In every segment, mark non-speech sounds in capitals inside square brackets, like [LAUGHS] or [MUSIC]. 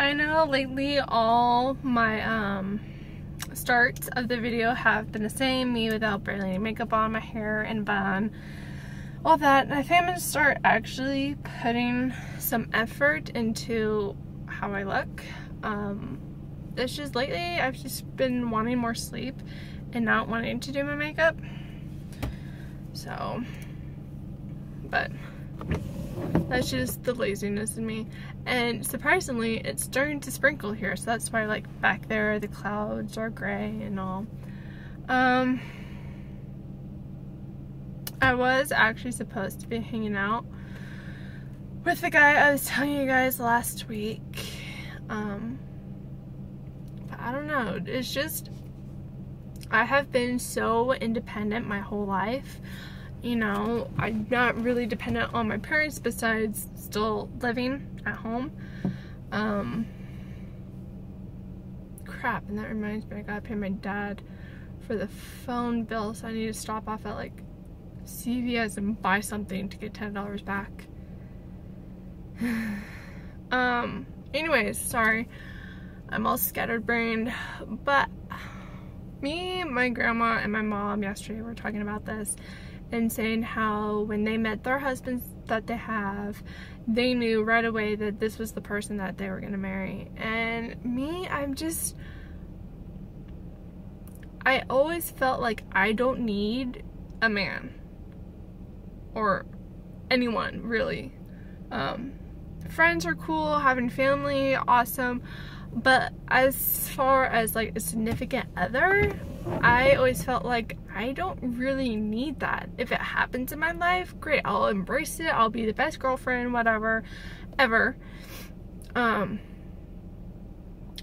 I know lately all my um, starts of the video have been the same, me without barely any makeup on, my hair and bun, all that. And I think I'm gonna start actually putting some effort into how I look. Um, it's just lately I've just been wanting more sleep and not wanting to do my makeup. So, but that's just the laziness in me. And surprisingly, it's starting to sprinkle here, so that's why like back there the clouds are gray and all. Um, I was actually supposed to be hanging out with the guy I was telling you guys last week. Um, but I don't know. It's just I have been so independent my whole life you know, I'm not really dependent on my parents besides still living at home. Um, crap, and that reminds me, I gotta pay my dad for the phone bill, so I need to stop off at like CVS and buy something to get $10 back. [SIGHS] um, anyways, sorry. I'm all scattered brained, but me, my grandma, and my mom yesterday were talking about this and saying how when they met their husbands that they have, they knew right away that this was the person that they were going to marry. And me, I'm just. I always felt like I don't need a man. Or anyone, really. Um, friends are cool, having family, awesome. But as far as like a significant other, I always felt like I don't really need that. If it happens in my life, great, I'll embrace it. I'll be the best girlfriend, whatever, ever. Um,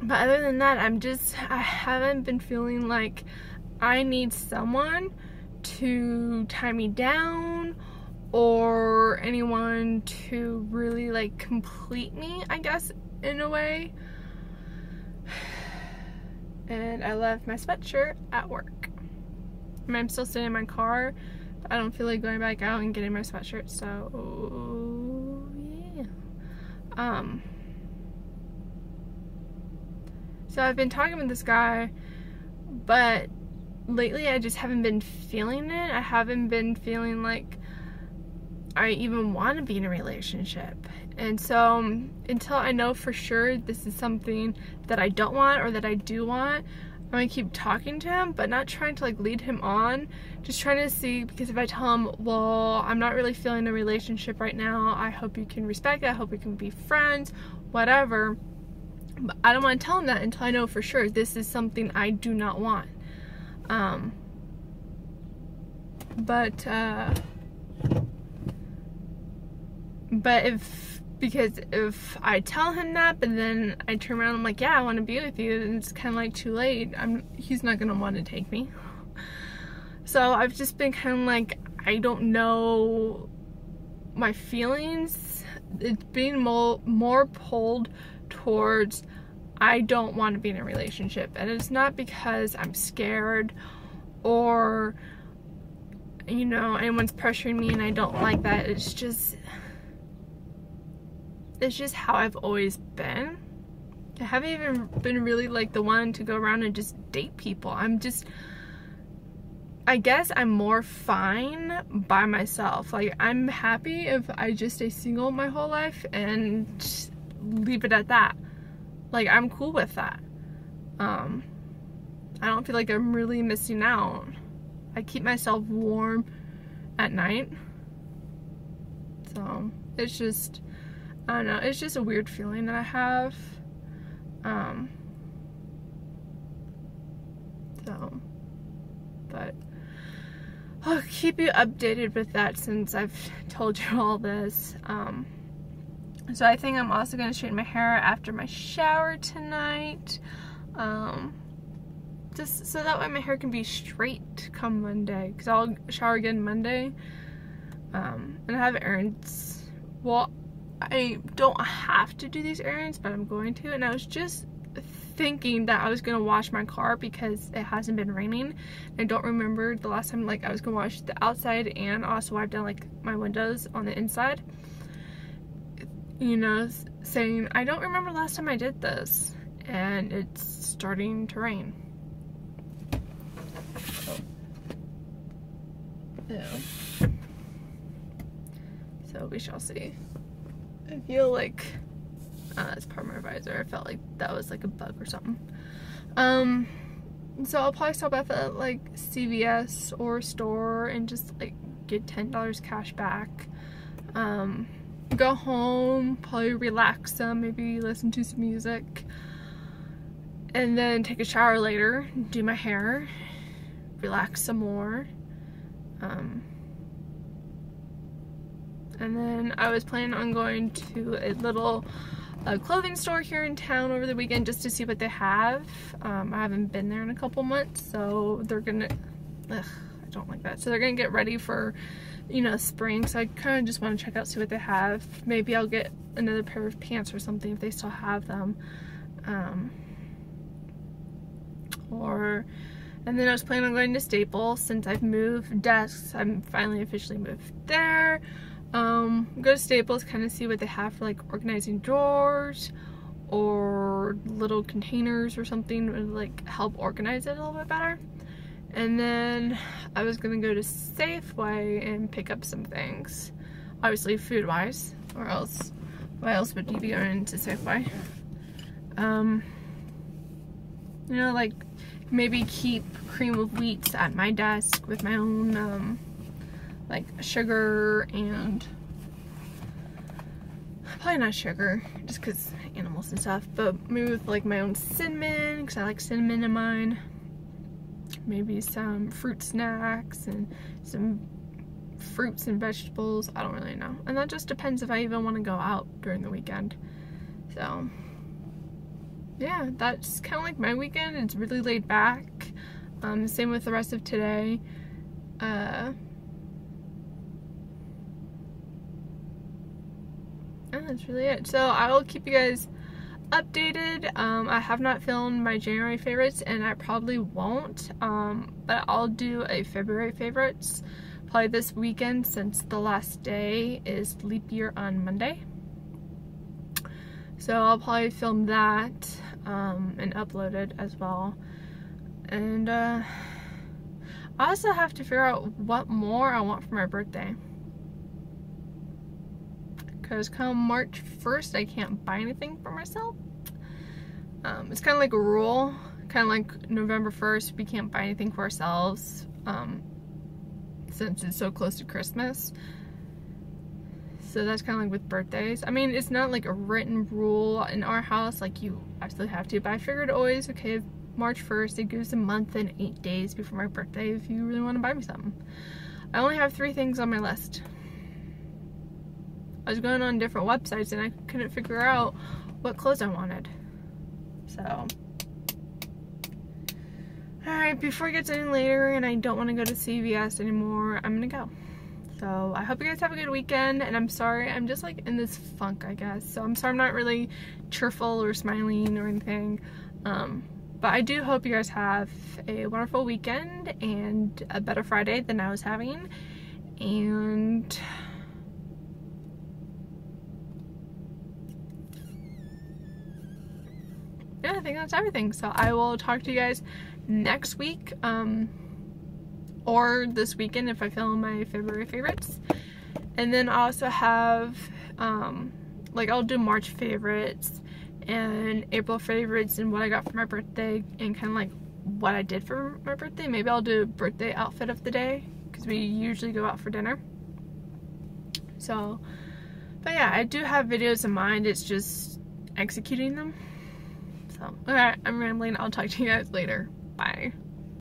but other than that, I'm just, I haven't been feeling like I need someone to tie me down or anyone to really like complete me, I guess, in a way and I left my sweatshirt at work. I mean, I'm still sitting in my car, but I don't feel like going back out and getting my sweatshirt, so yeah. Um, so I've been talking with this guy, but lately I just haven't been feeling it. I haven't been feeling like I even want to be in a relationship. And so um, until I know for sure this is something that I don't want or that I do want, I'm gonna keep talking to him, but not trying to like lead him on. Just trying to see because if I tell him, well, I'm not really feeling a relationship right now. I hope you can respect it. I hope we can be friends, whatever. But I don't want to tell him that until I know for sure this is something I do not want. Um, but uh, but if because if I tell him that, but then I turn around I'm like, yeah, I want to be with you, and it's kind of like too late. I'm he's not gonna want to take me. So I've just been kind of like, I don't know my feelings. It's being more more pulled towards I don't want to be in a relationship, and it's not because I'm scared or you know anyone's pressuring me and I don't like that. It's just it's just how I've always been. I haven't even been really like the one to go around and just date people. I'm just I guess I'm more fine by myself. Like I'm happy if I just stay single my whole life and leave it at that. Like I'm cool with that. Um I don't feel like I'm really missing out. I keep myself warm at night. So, it's just I don't know, it's just a weird feeling that I have. Um, so, but I'll keep you updated with that since I've [LAUGHS] told you all this. Um, so I think I'm also going to straighten my hair after my shower tonight. Um, just so that way my hair can be straight come Monday. Because I'll shower again Monday. Um, and I have errands. Well, I don't have to do these errands, but I'm going to. And I was just thinking that I was gonna wash my car because it hasn't been raining. I don't remember the last time like I was gonna wash the outside and also I've done like my windows on the inside. you know, saying, I don't remember last time I did this. And it's starting to rain. Yeah. So we shall see. I feel like uh, as part of my visor, I felt like that was like a bug or something. Um, so I'll probably stop at like CVS or store and just like get $10 cash back. Um, go home, probably relax some, maybe listen to some music. And then take a shower later, do my hair, relax some more. Um, and then I was planning on going to a little a clothing store here in town over the weekend just to see what they have. Um, I haven't been there in a couple months, so they're gonna, ugh, I don't like that. So they're gonna get ready for, you know, spring. So I kind of just want to check out, see what they have. Maybe I'll get another pair of pants or something if they still have them. Um, or, and then I was planning on going to Staples since I've moved desks. I'm finally officially moved there. Um, go to Staples, kind of see what they have for like organizing drawers or little containers or something to like help organize it a little bit better. And then I was gonna go to Safeway and pick up some things. Obviously food wise, or else, why else would you be going to Safeway? Um, you know, like maybe keep cream of wheat at my desk with my own um, like sugar and probably not sugar just because animals and stuff but maybe with like my own cinnamon because I like cinnamon in mine. Maybe some fruit snacks and some fruits and vegetables I don't really know. And that just depends if I even want to go out during the weekend. So yeah that's kind of like my weekend it's really laid back. Um, same with the rest of today. Uh, that's really it. So I will keep you guys updated. Um, I have not filmed my January favorites and I probably won't, um, but I'll do a February favorites probably this weekend since the last day is leap year on Monday. So I'll probably film that um, and upload it as well. And uh, I also have to figure out what more I want for my birthday because come March 1st I can't buy anything for myself. Um, it's kind of like a rule, kind of like November 1st we can't buy anything for ourselves um, since it's so close to Christmas. So that's kind of like with birthdays. I mean, it's not like a written rule in our house, like you absolutely have to, but I figured always, okay, March 1st, it gives a month and eight days before my birthday if you really want to buy me something. I only have three things on my list. I was going on different websites and I couldn't figure out what clothes I wanted. So, alright, before it gets any later and I don't want to go to CVS anymore, I'm gonna go. So, I hope you guys have a good weekend, and I'm sorry, I'm just like in this funk, I guess. So, I'm sorry I'm not really cheerful or smiling or anything. Um, but I do hope you guys have a wonderful weekend and a better Friday than I was having. And yeah, I think that's everything. So I will talk to you guys next week um, or this weekend if I film my February favorites. And then I also have, um, like I'll do March favorites and April favorites and what I got for my birthday and kind of like what I did for my birthday. Maybe I'll do birthday outfit of the day because we usually go out for dinner. So, but yeah, I do have videos in mind. It's just executing them. So, alright, I'm rambling. I'll talk to you guys later. Bye.